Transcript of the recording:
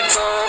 It's